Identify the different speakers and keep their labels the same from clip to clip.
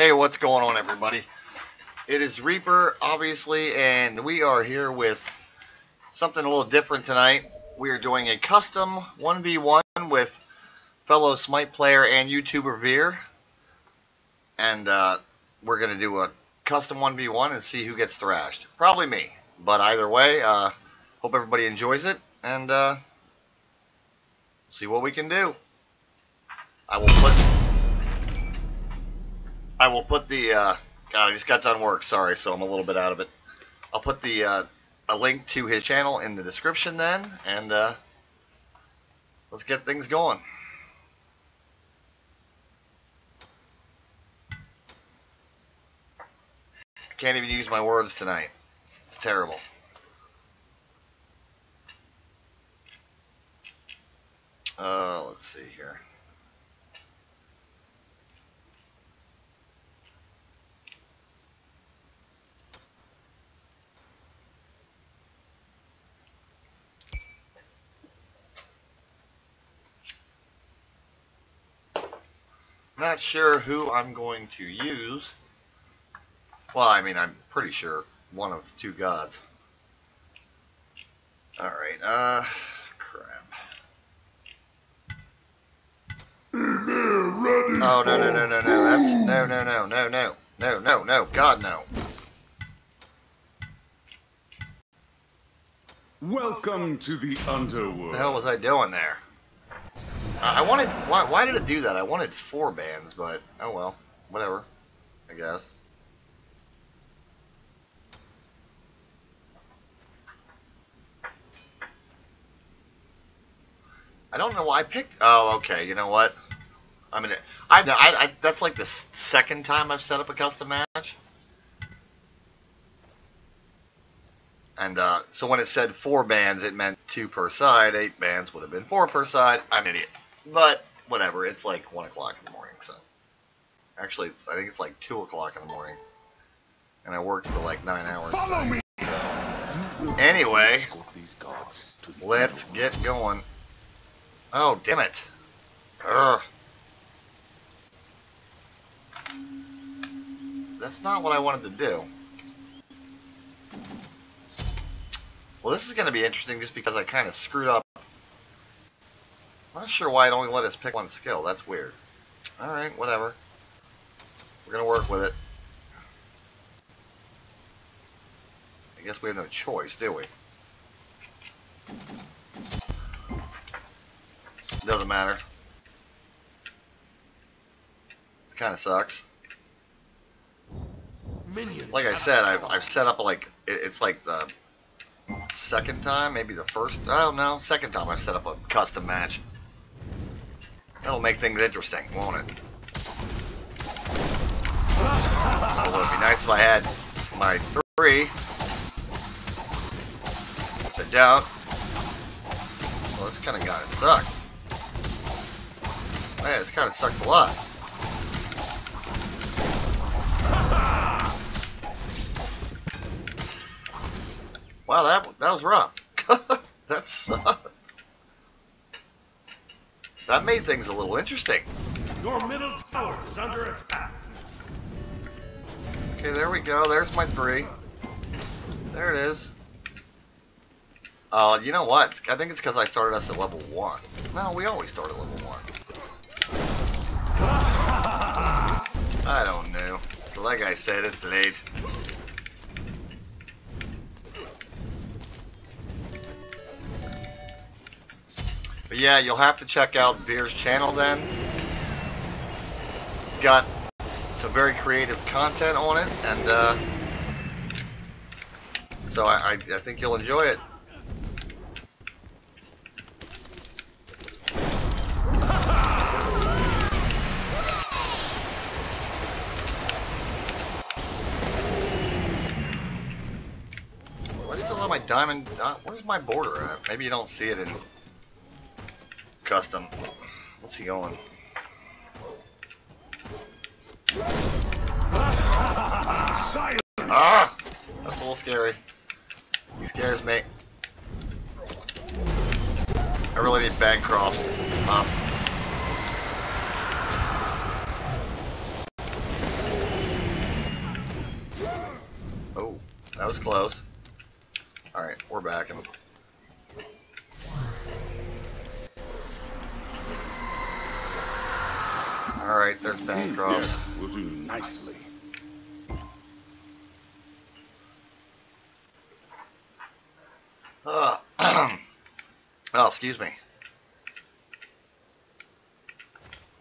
Speaker 1: Hey, what's going on, everybody? It is Reaper, obviously, and we are here with something a little different tonight. We are doing a custom 1v1 with fellow Smite player and YouTuber Vhear. And uh, we're going to do a custom 1v1 and see who gets thrashed. Probably me. But either way, uh, hope everybody enjoys it, and uh, see what we can do. I will put I will put the, uh, God, I just got done work, sorry, so I'm a little bit out of it. I'll put the, uh, a link to his channel in the description then, and, uh, let's get things going. I can't even use my words tonight. It's terrible. Uh, let's see here. Not sure who I'm going to use. Well, I mean, I'm pretty sure one of two gods. Alright, uh, crap. Oh, no, no, no, no, no, that's, no, no, no, no, no, no, no, no, God, no.
Speaker 2: Welcome to the underworld.
Speaker 1: What the hell was I doing there? I wanted. Why, why did it do that? I wanted four bans, but oh well. Whatever. I guess. I don't know why I picked. Oh, okay. You know what? I mean, I, I, I that's like the second time I've set up a custom match. And uh, so when it said four bans, it meant two per side. Eight bans would have been four per side. I'm an idiot. But whatever, it's like one o'clock in the morning. So actually, I think it's like two o'clock in the morning, and I worked for like nine hours.
Speaker 2: Follow me.
Speaker 1: Anyway, let's get going. Oh damn it! Ugh. That's not what I wanted to do. Well, this is going to be interesting just because I kind of screwed up I'm not sure why it only let us pick one skill. That's weird. Alright, whatever. We're going to work with it. I guess we have no choice, do we? Doesn't matter. Kind of sucks. Like I said, I've, I've set up like, it's like the second time, maybe the first, I don't know, second time I've set up a custom match. That'll make things interesting, won't it? Well, it'd be nice if I had my three. I doubt. Well, this kind of gotta. Man, this kind of sucks a lot. Wow, that that was rough. that sucked. That made things a little interesting.
Speaker 2: Your middle tower is under attack.
Speaker 1: Okay, there we go. There's my three. There it is. Uh, you know what? I think it's because I started us at level 1. No, we always start at level 1. I don't know. So like I said, it's late. But yeah, you'll have to check out Vhear's channel then. He's got some very creative content on it, and uh, so I, I, think you'll enjoy it. My diamond? Uh, where's my border at? Maybe you don't see it in custom. What's he going?
Speaker 2: Silence.
Speaker 1: Ah! That's a little scary. He scares me. I really need Bancroft. Um, oh, excuse me.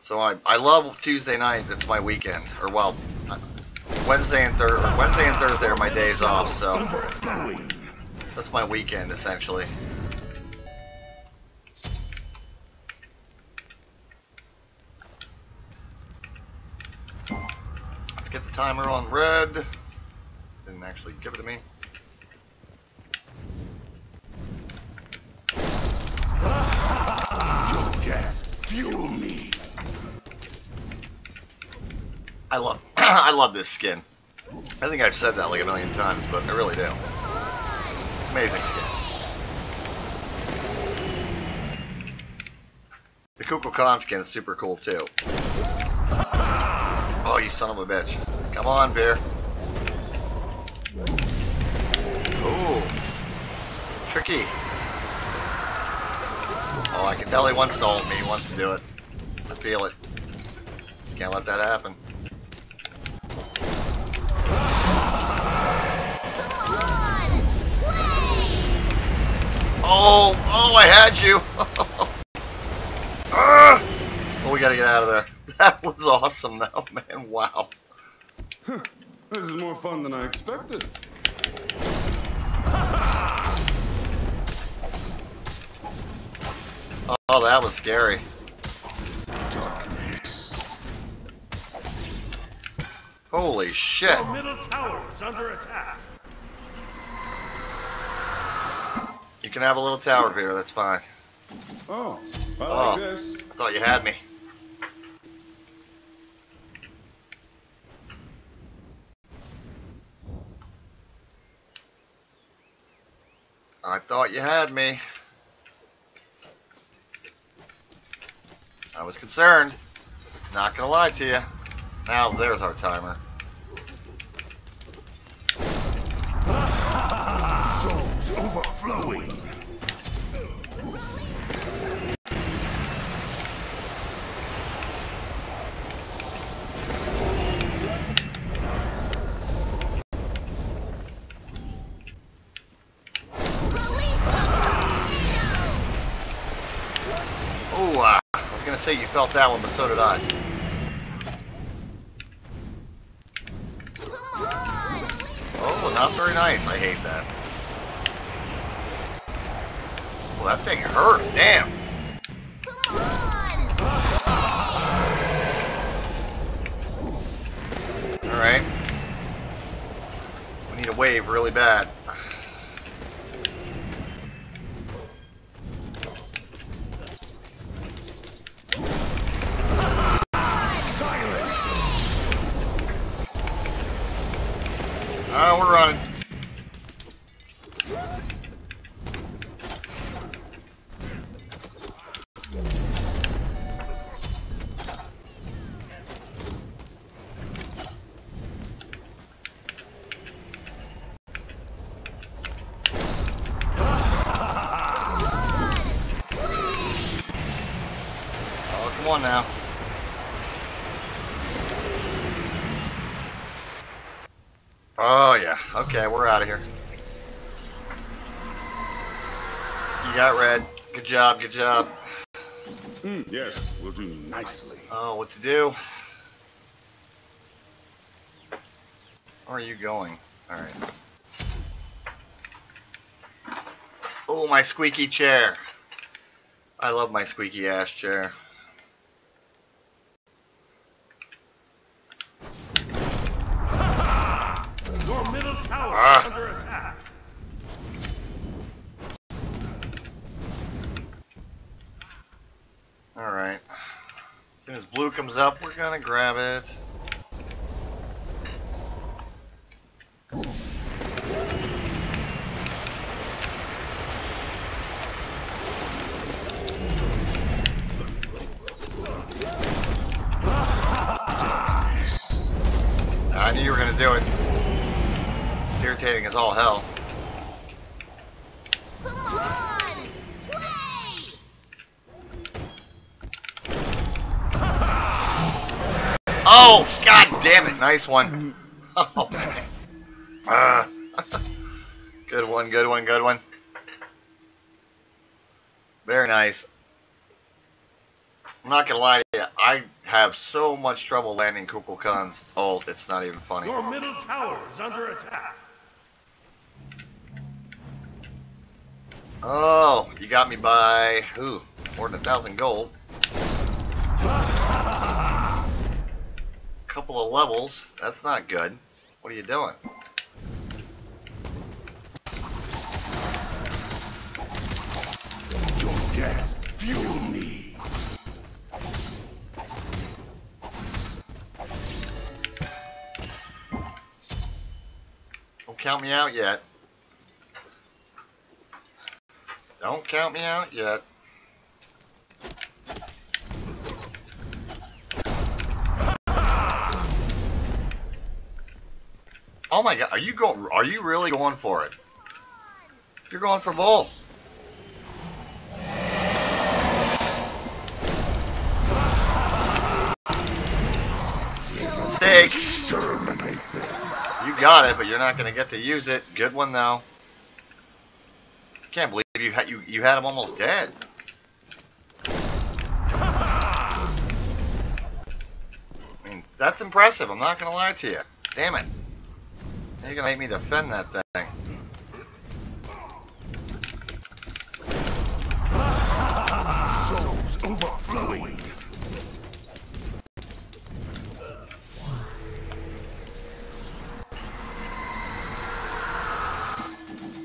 Speaker 1: So I, I love Tuesday night. That's my weekend. Or well, Wednesday and Thursday. Wednesday and Thursday are my days off. So that's my weekend essentially. Let's get the timer on red. Didn't actually give it to me.
Speaker 2: Your death fuel me.
Speaker 1: I love I love this skin. I think I've said that like a million times, but I really do. It's amazing skin. The Kukulkan skin is super cool too. Oh, you son of a bitch. Come on, Vhear. Ooh. Tricky. Oh, I can tell he wants to hold me. He wants to do it. I feel it. Can't let that happen. Oh, oh, I had you. Ah! oh, we gotta get out of there. That was awesome, though, man. Wow.
Speaker 2: This is more fun than I expected.
Speaker 1: Oh, that was scary.
Speaker 2: Darkness.
Speaker 1: Holy shit.
Speaker 2: Your middle tower is under attack.
Speaker 1: You can have a little tower here. That's fine.
Speaker 2: Oh, I like
Speaker 1: Oh.
Speaker 2: this.
Speaker 1: I thought you had me. I thought you had me. I was concerned. Not gonna lie to you. Now there's our timer.
Speaker 2: Souls overflowing.
Speaker 1: Say you felt that one, but so did I. Oh, not very nice. I hate that. Well, that thing hurts. Damn. All right. We need a wave really bad. On now. Oh yeah. Okay, we're out of here. You got red. Good job. Good job.
Speaker 2: Mm, yes, we'll do nicely.
Speaker 1: Oh, what to do? Where are you going? All right. Oh, my squeaky chair. I love my squeaky ass chair.
Speaker 2: Your middle tower
Speaker 1: Ah.
Speaker 2: under attack.
Speaker 1: All right. As soon as blue comes up, we're gonna grab it. I knew you were gonna do it. Tears irritating as all hell.
Speaker 3: Come on! Play!
Speaker 1: Oh, god damn it. Nice one. Oh, man. Ah. good one, good one, good one. Very nice. I'm not gonna lie to you, I have so much trouble landing Kukulkan's ult, it's not even funny.
Speaker 4: Your middle tower is under attack.
Speaker 1: Oh, you got me by, ooh, more than a thousand gold. Couple of levels, that's not good. What are you doing?
Speaker 4: Your deaths fuel me.
Speaker 1: Don't count me out yet. Don't count me out yet. Oh my god, are you going are you really going for it? You're going for bull. Mistake. You got it, but you're not going to get to use it. Good one though. Can't believe you had you you had him almost dead. I mean, that's impressive. I'm not to lie to you. Damn it. You're to make me defend that thing.
Speaker 4: Souls overflowing.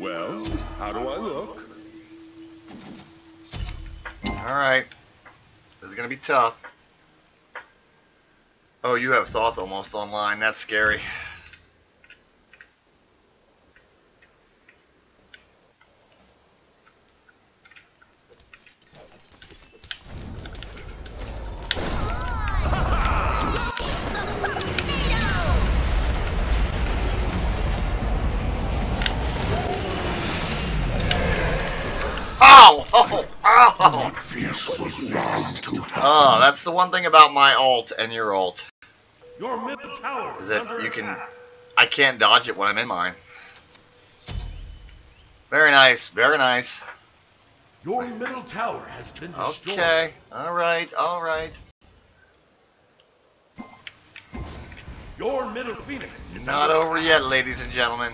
Speaker 4: Well, how do I look?
Speaker 1: All right. This is going to be tough. Oh, you have Thoth's almost online. That's scary. Ow!
Speaker 4: Was lost to
Speaker 1: Oh, that's the one thing about my alt and your alt.
Speaker 4: Your middle tower
Speaker 1: Is
Speaker 4: is
Speaker 1: that you can
Speaker 4: attack.
Speaker 1: I can't dodge it when I'm in mine. Very nice, very nice.
Speaker 4: Your middle tower has been destroyed.
Speaker 1: Okay. Alright, alright.
Speaker 4: Your middle phoenix is
Speaker 1: Not over
Speaker 4: attack.
Speaker 1: yet, ladies and gentlemen.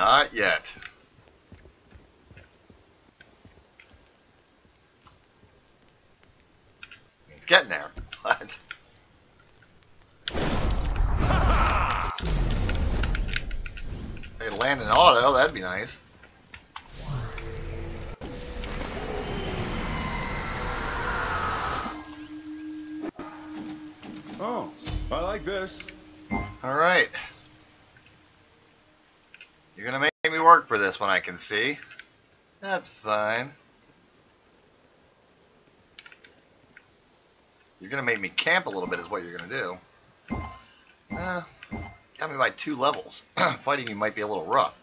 Speaker 1: Not yet. It's getting there. But I could land an auto, that'd be nice.
Speaker 2: Oh, I like this.
Speaker 1: Alright. You're gonna make me work for this one, I can see. That's fine. You're gonna make me camp a little bit, is what you're gonna do. Uh, got me by two levels. Fighting you might be a little rough.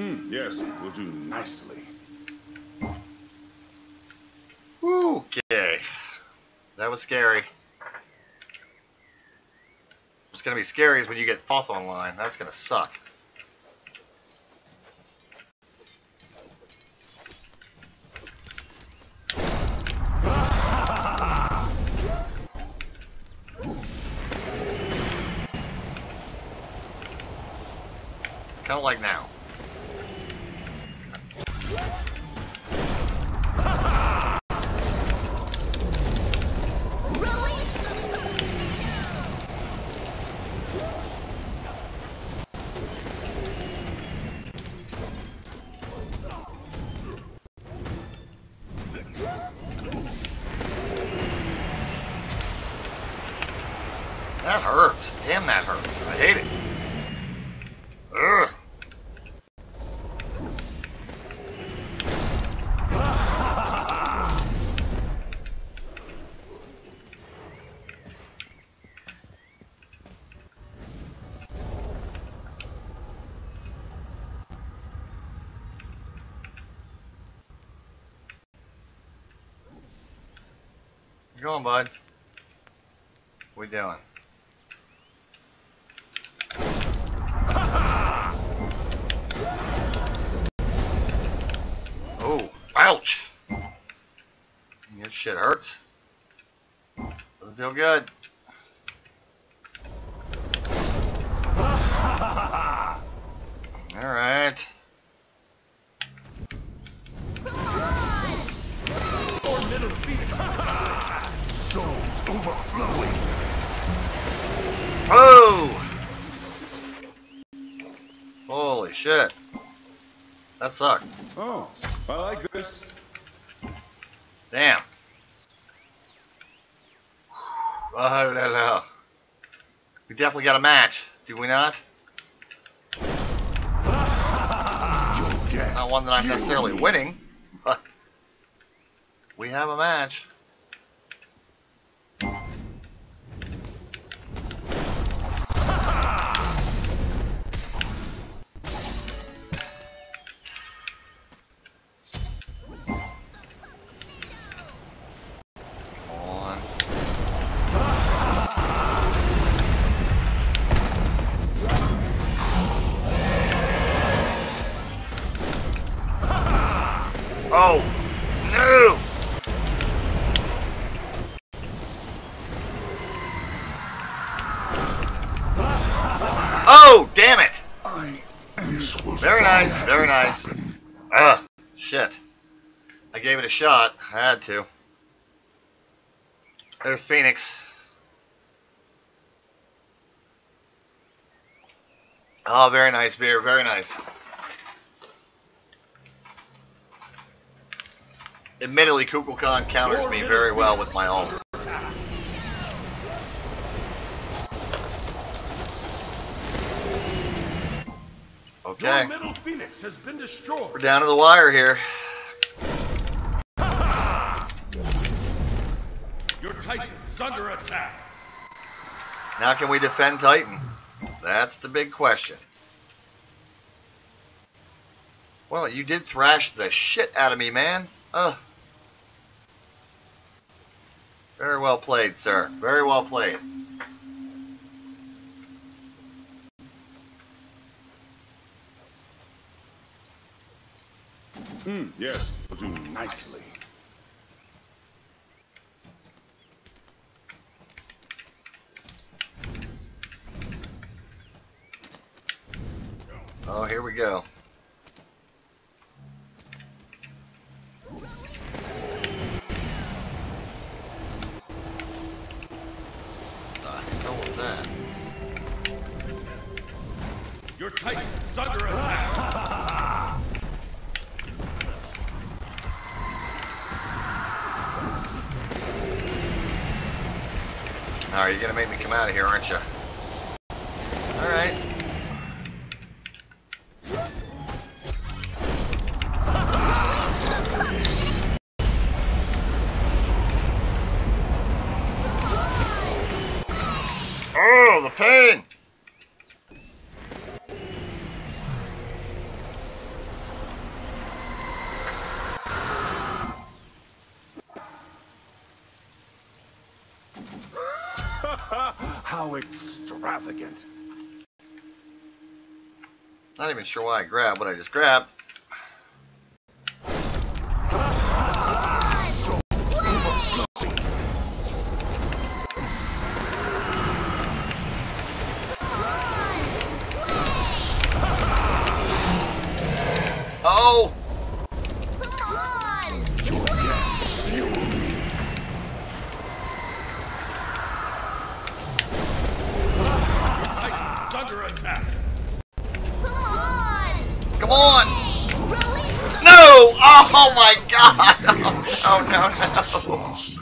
Speaker 1: Mm,
Speaker 2: yes, yes, will do nicely.
Speaker 1: Okay. That was scary. What's going to be scary is when you get Thoth online. That's going to suck. kind of like now. Damn, that hurts. I hate it. You going, bud? We doing? Hurts. Doesn't feel good. All right.
Speaker 4: Your middle phoenix.
Speaker 2: Souls overflowing.
Speaker 1: Oh! Holy shit. That sucked.
Speaker 2: Oh, I like this.
Speaker 1: Damn. Oh, la, la. We definitely got a match, do we not? Not one that I'm necessarily winning, but we have a match. Oh, no! Oh, damn it! Very nice, very nice. Ugh, shit. I gave it a shot. I had to. There's Phoenix. Oh, very nice, Vhear. Very nice. Admittedly, Kukulkan counters me very well with my ult. Okay,
Speaker 4: Your middle phoenix has been destroyed.
Speaker 1: we're down to the wire here.
Speaker 4: Your titan is under attack.
Speaker 1: Now can we defend Titan? That's the big question. Well, you did thrash the shit out of me, man. Ugh. Very well played, sir. Very well played.
Speaker 2: Hmm, yes, will do nicely.
Speaker 1: Oh, here we go. Gonna make me come out of here, aren't you? Alright.
Speaker 2: Extravagant.
Speaker 1: Not even sure why I grabbed what I just grabbed.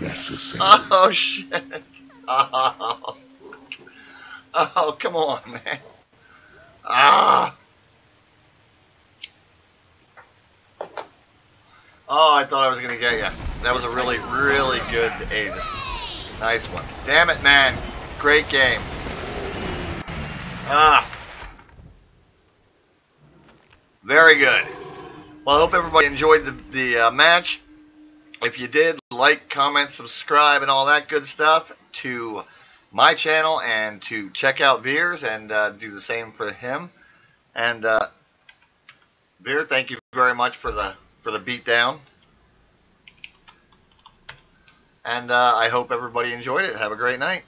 Speaker 2: Necessary.
Speaker 1: Oh shit! Oh, oh come on, man! Ah! Oh, I thought I was gonna get you. That was a really, really good aid. Nice one. Damn it, man! Great game. Ah. Very good. Well, I hope everybody enjoyed the, the uh, match. If you did, like, comment, subscribe, and all that good stuff to my channel and to check out Vhear's and uh, do the same for him. And uh, Vhear, thank you very much for the for the beatdown. And uh, I hope everybody enjoyed it. Have a great night.